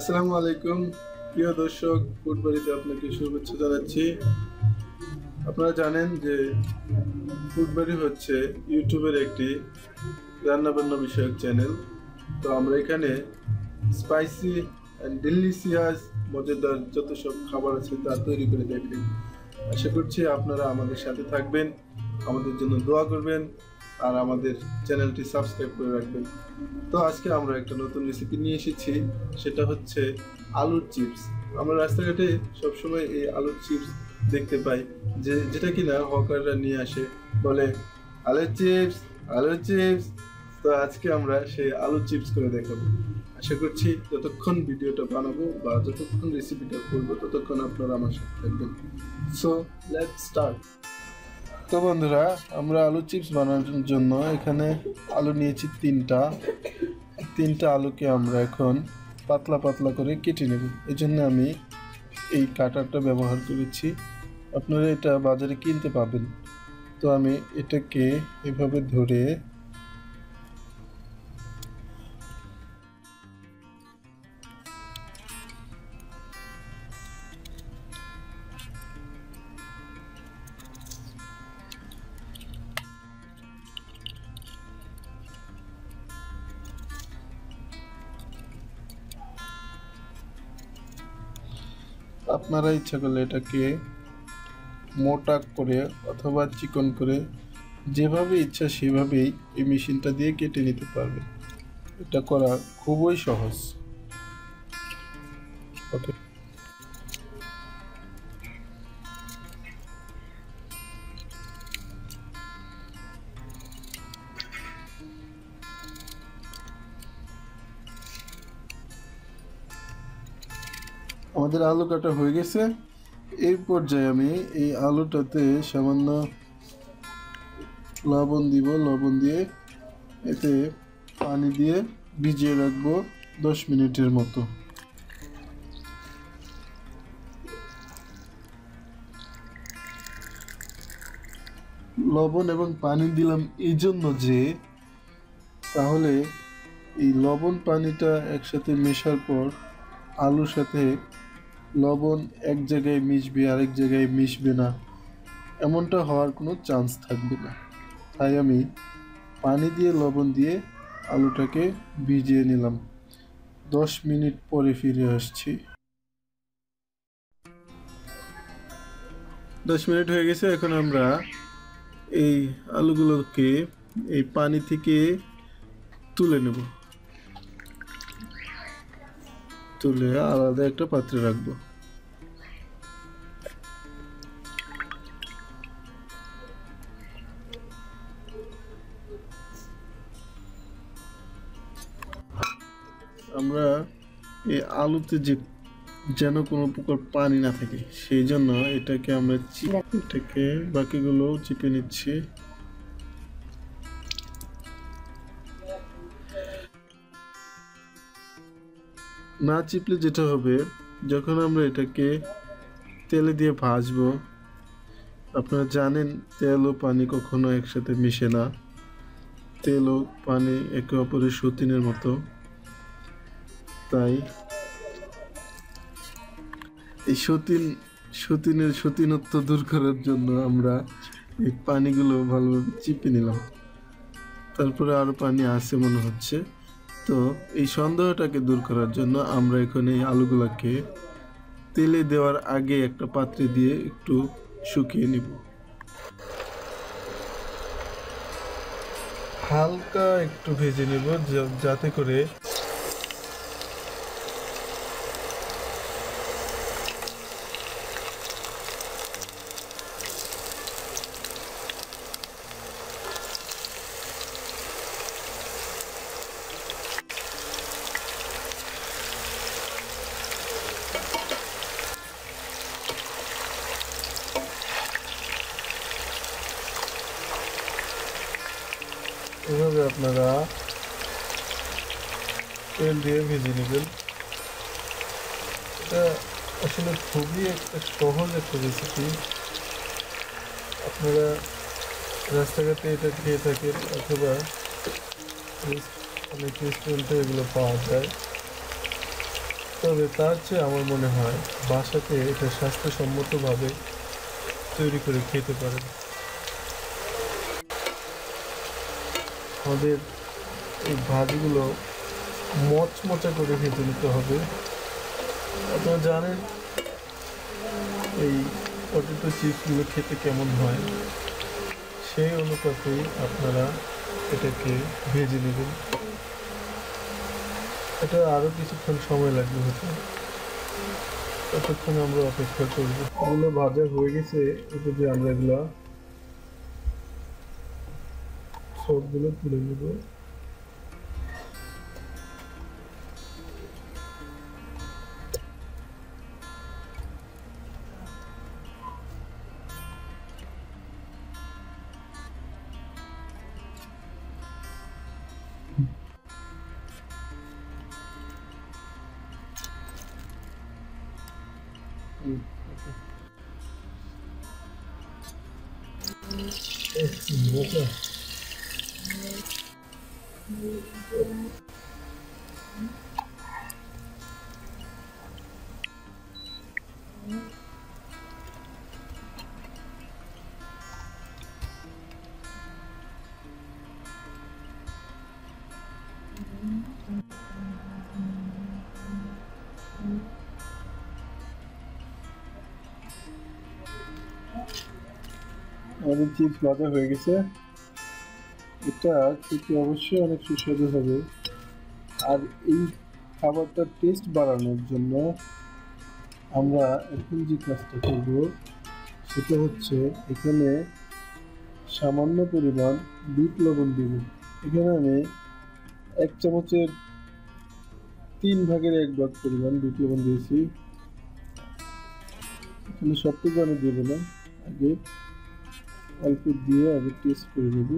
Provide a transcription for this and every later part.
আসসালামু আলাইকুম। প্রিয় দর্শক ফুটবাড়িতে আপনাকে শুভেচ্ছা জানাচ্ছি। আপনারা জানেন যে ফুটবাড়ি হচ্ছে ইউটিউবের একটি রান্নাবান্না বিষয়ক চ্যানেল। তো আমরা এখানে স্পাইসি অ্যান্ড ডেলিসিয়াস মজাদার যত সব খাবার আছে তা তৈরি করে দেখেন আশা করছি আপনারা আমাদের সাথে থাকবেন। আমাদের জন্য দোয়া করবেন। আর আমাদের চ্যানেলটি সাবস্ক্রাইব করে রাখবেন। তো আজকে আমরা একটা নতুন রেসিপি নিয়ে এসেছি, সেটা হচ্ছে আলুর চিপস আমরা রাস্তাঘাটে সবসময় এই আলুর চিপস দেখতে পাই, যে যেটা কিনা হকাররা নিয়ে আসে, বলে, আলুর চিপস আলুর চিপস তো আজকে আমরা সেই আলুর চিপস করে দেখাবো। আশা করছি যতক্ষণ ভিডিওটা বানাবো বা যতক্ষণ রেসিপিটা করব, ততক্ষণ আপনারা আমার সাথে থাকবেন। সো লেট স্টার্ট তো বন্ধুরা, আমরা আলু চিপস বানানোর জন্য এখানে আলু নিয়েছি তিনটা। তিনটা আলুকে আমরা এখন পাতলা পাতলা করে কেটে নেব। এই জন্য আমি এই কাটারটা ব্যবহার করেছি। আপনারা এটা বাজারে কিনতে পাবেন। তো আমি এটাকে এভাবে ধরে আপনারা ইচ্ছা করলে এটাকে মোটা করে অথবা চিকন করে যেভাবে ইচ্ছা সেভাবেই এই মেশিনটা দিয়ে কেটে নিতে পারবে এটা করা খুবই সহজ। ওকে। আমাদের আলু কাটা হয়ে গেছে। এই পর্যায়ে আমি এই আলুটাতে সামান্য লবণ দিব। লবণ দিয়ে এতে পানি দিয়ে ভিজিয়ে রাখব দশ মিনিটের মতো। লবণ এবং পানি দিলাম এই জন্য যে, তাহলে এই লবণ পানিটা একসাথে মেশার পর আলুর সাথে লবণ এক জায়গায় মিশবে, আরেক জায়গায় মিশবে না। এমনটা হওয়ার কোনো চান্স থাকবে না। তাই আমি পানি দিয়ে লবণ দিয়ে আলুটাকে ভিজিয়ে নিলাম। দশ মিনিট পরে ফিরে আসছি। দশ মিনিট হয়ে গেছে, এখন আমরা এই আলুগুলোকে এই পানি থেকে তুলে নেব। তুলে আলাদা একটা পাত্রে রাখব। আমরা এই আলুতে যে যেন কোনো প্রকার পানি না থাকে সেই জন্য এটাকে আমরা চিপ- এটাকে বাকিগুলো চিপে নিচ্ছি। না চিপলে যেটা হবে, যখন আমরা এটাকে তেলে দিয়ে ভাজবো, আপনারা জানেন তেল ও পানি কখনো একসাথে মিশে না। তেল ও পানি একে অপরের সতীনের মতো। তাই এই সতীন, সতীনের সতীনত্ব দূর করার জন্য আমরা এই পানিগুলো ভালোভাবে চিপে নিলাম। তারপরে আরও পানি আছে মনে হচ্ছে। তো এই সন্দেহটাকে দূর করার জন্য আমরা এখানে এই আলুগুলোকে তেলে দেওয়ার আগে একটা পাত্রে দিয়ে একটু শুকিয়ে নিব। হালকা একটু ভেজে নেব যাতে করে এভাবে আপনারা তেল দিয়ে ভেজে নেবেন এটা আসলে খুবই একটা সহজ একটা রেসিপি আপনারা রাস্তাঘাটে এটা খেয়ে থাকেন অথবা অনেক রেস্টুরেন্টে এগুলো পাওয়া যায় তবে তার চেয়ে আমার মনে হয় বাসাতে এটা স্বাস্থ্যসম্মতভাবে তৈরি করে খেতে পারেন আমাদের এই ভাজিগুলো মচমচা করে ভেজে নিতে হবে। আপনারা জানেন এই পটেটো চিপসগুলো খেতে কেমন হয়? সেই অনুপাতেই আপনারা এটাকে ভেজে নেবেন। এটা আরও কিছুক্ষণ সময় লাগবে হতে ততক্ষণ আমরা অপেক্ষা করব। এগুলো ভাজা হয়ে গেছে এটা দিয়ে আমরা এগুলো সবগুলো তুলে নেব মজা আমাদের চিপস ভাজা হয়ে গেছে এটা খেতে অবশ্যই অনেক সুস্বাদু হবে। আর এই খাবারটার টেস্ট বাড়ানোর জন্য আমরা এখন যে কাজটা করব, সেটা হচ্ছে এখানে সামান্য পরিমাণ বিট লবণ দিব। এখানে আমি এক চামচের তিন ভাগের এক ভাগ পরিমাণ বিট লবণ দিয়েছি। এখানে সবটুকু আমি দেবো না আগে অল্প দিয়ে আগে টেস্ট করে নেব।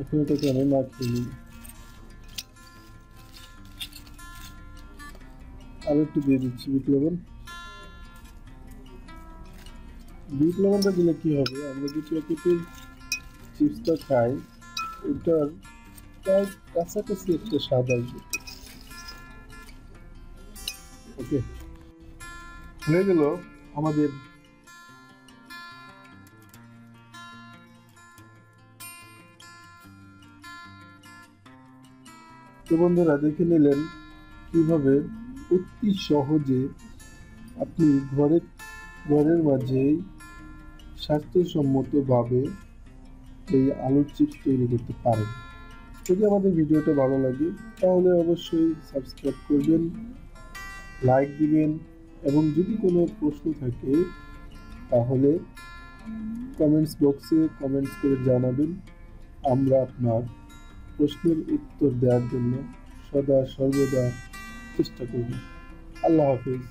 এখন এটাকে আমি মাখিয়ে নেব আরও একটু দিয়ে দিচ্ছি বিট লবণটা দিলে কি হবে? আমরা যে প্যাকেটের চিপসটা খাই ওটার প্রায় কাছাকাছি একটা স্বাদ আসবে। ওকে হয়ে গেল আমাদের তো বন্ধুরা, দেখে নিলেন কীভাবে অতি সহজে আপনি ঘরে, ঘরের মাঝেই স্বাস্থ্যসম্মতভাবে এই আলুর চিপস তৈরি করতে পারেন। যদি আমাদের ভিডিওটা ভালো লাগে, তাহলে অবশ্যই সাবস্ক্রাইব করবেন লাইক দিবেন, এবং যদি কোনো প্রশ্ন থাকে, তাহলে কমেন্টস বক্সে কমেন্টস করে জানাবেন। আমরা আপনার প্রশ্নের উত্তর দেওয়ার জন্য সদা সর্বদা চেষ্টা করুন। আল্লাহ হাফিজ।